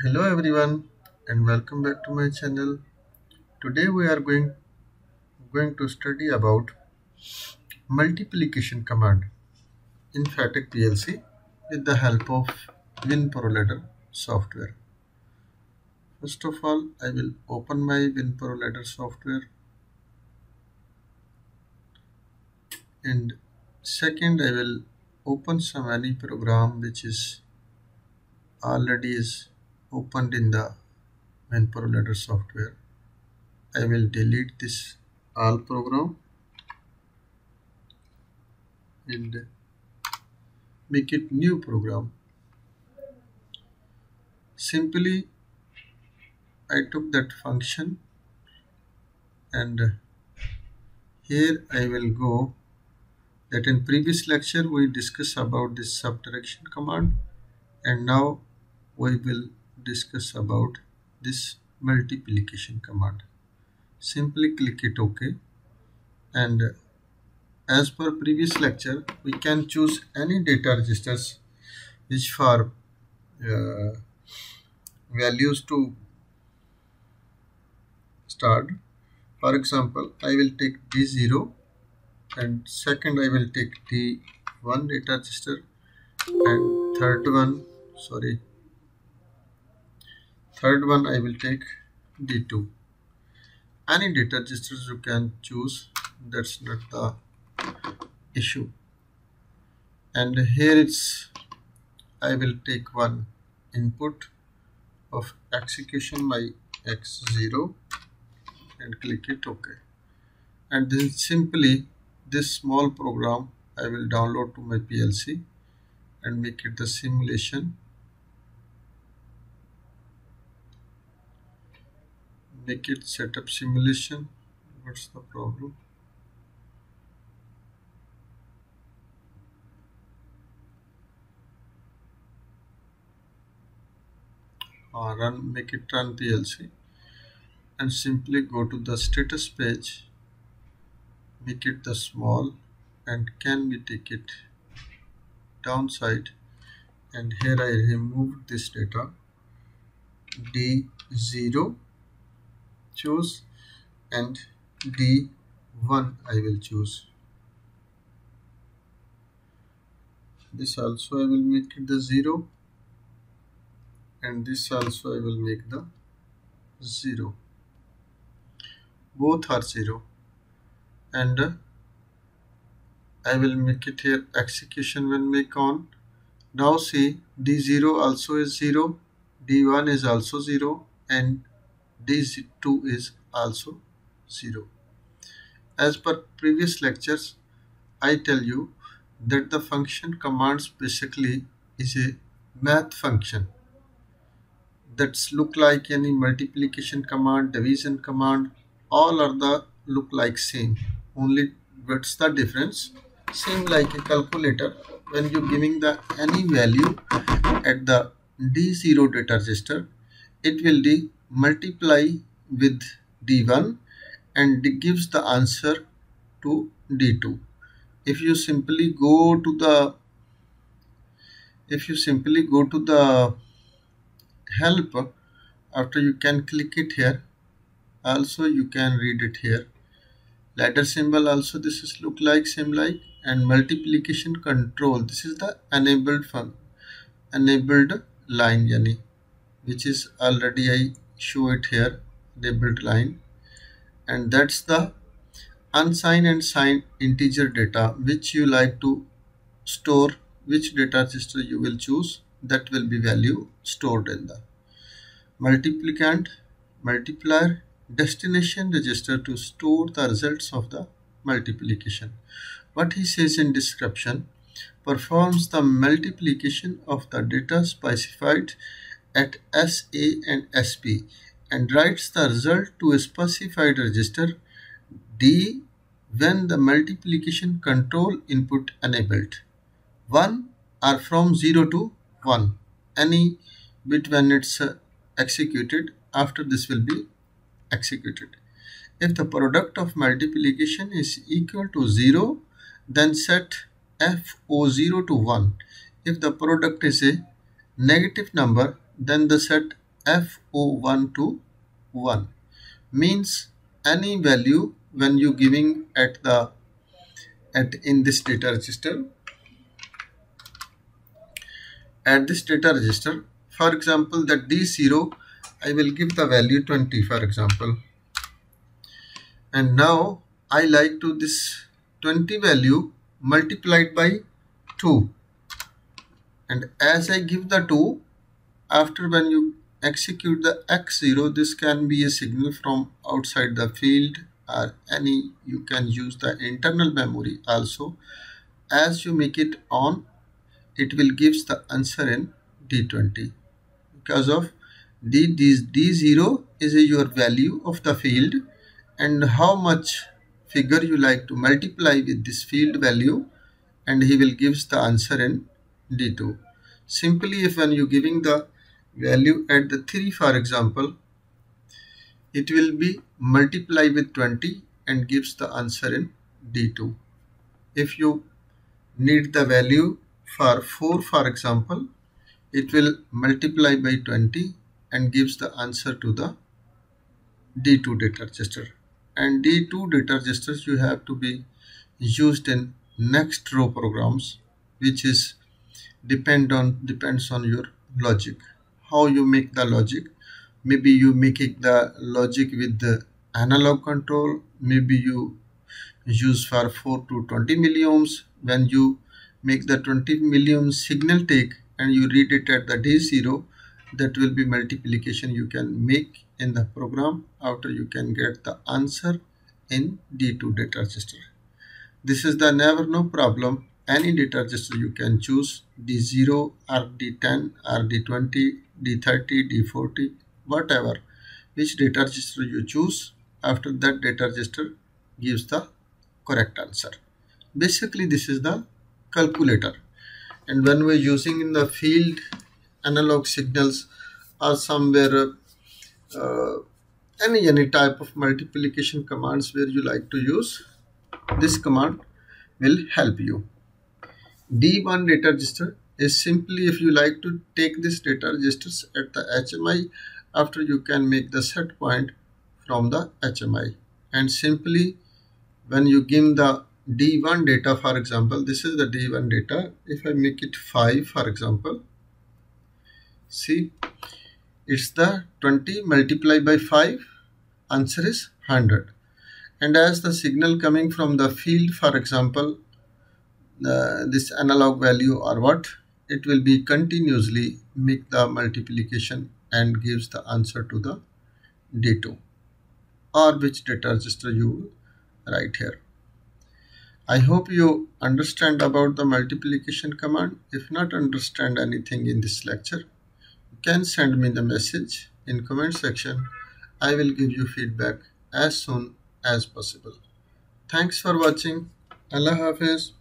Hello everyone and welcome back to my channel. Today we are going going to study about multiplication command in Fatek PLC with the help of WinProLadder software. First of all, I will open my WinProLadder software and second I will open some any program which is already is opened in the WinProLadder software. I will delete this all program and make it new program. Simply I took that function and here I will go that in previous lecture we discussed about this subtraction command and now we will discuss about this multiplication command. Simply click it ok and as per previous lecture we can choose any data registers which for uh, values to start. For example I will take D0 and second I will take D1 data register and third one sorry third one I will take D2 any data registers you can choose. That's not the issue. And here it's I will take one input of execution by x0 and click it OK. And then simply this small program I will download to my PLC and make it the simulation make it setup simulation. What's the problem? Uh, run make it run PLC and simply go to the status page make it the small and can we take it downside? And here I remove this data. D0 choose and D1 I will choose. This also I will make it the 0 and this also I will make the 0 both are 0 and I will make it here execution when make on. Now see d0 also is 0 d1 is also 0 and d2 is also 0 as per previous lectures I tell you that the function commands basically is a math function. That's look like any multiplication command division command all are the look like same. Only what's the difference? Same like a calculator when you giving the any value at the d0 data register it will be multiply with d1 and it gives the answer to d2 if you simply go to the if you simply go to the help after you can click it here also you can read it here. Ladder symbol also this is look like same like and multiplication control this is the enabled fun enabled line yani which is already I show it here the built line and that's the unsigned and signed integer data which you like to store which data register you will choose that will be value stored in the multiplicand multiplier destination register to store the results of the multiplication. What he says in description performs the multiplication of the data specified at SA and SP and writes the result to a specified register D when the multiplication control input enabled. 1 are from 0 to 1 any bit when it's uh, executed after this will be executed. If the product of multiplication is equal to 0, then set FO0 to 1. If the product is a negative number, then the set FO1 to 1 means any value when you giving at the at in this data register. At this data register for example that D0 I will give the value 20 for example. And now I like to this 20 value multiplied by 2 and as I give the 2 after when you execute the x0 this can be a signal from outside the field or any you can use the internal memory also. As you make it on it will gives the answer in d20 because of d, d d0 is your value of the field. And how much figure you like to multiply with this field value and he will gives the answer in d2 simply if when you giving the value at the 3 for example it will be multiply with 20 and gives the answer in D2 if you need the value for 4 for example it will multiply by 20 and gives the answer to the D2 data register. And D2 data registers you have to be used in next row programs which is depend on depends on your logic how you make the logic. Maybe you making the logic with the analog control. Maybe you use for 4 to 20 milliamps when you make the 20 million signal take and you read it at the day zero that will be multiplication you can make in the program after you can get the answer in d2 data register. This is the never no problem. Any data register you can choose D0 or D10 or D20, D30, D40, whatever. Which data register you choose, after that data register gives the correct answer. Basically, this is the calculator. And when we're using in the field analog signals or somewhere uh, any any type of multiplication commands where you like to use this command will help you D1 data register is simply if you like to take this data registers at the HMI after you can make the set point from the HMI and simply when you give the D1 data for example this is the D1 data. If I make it 5 for example see it's the 20 multiplied by 5 answer is 100 and as the signal coming from the field for example uh, this analog value or what it will be continuously make the multiplication and gives the answer to the D2 or which data register you write here. I hope you understand about the multiplication command. If not understand anything in this lecture, you can send me the message in comment section. I will give you feedback as soon as possible. Thanks for watching. Allah Hafiz.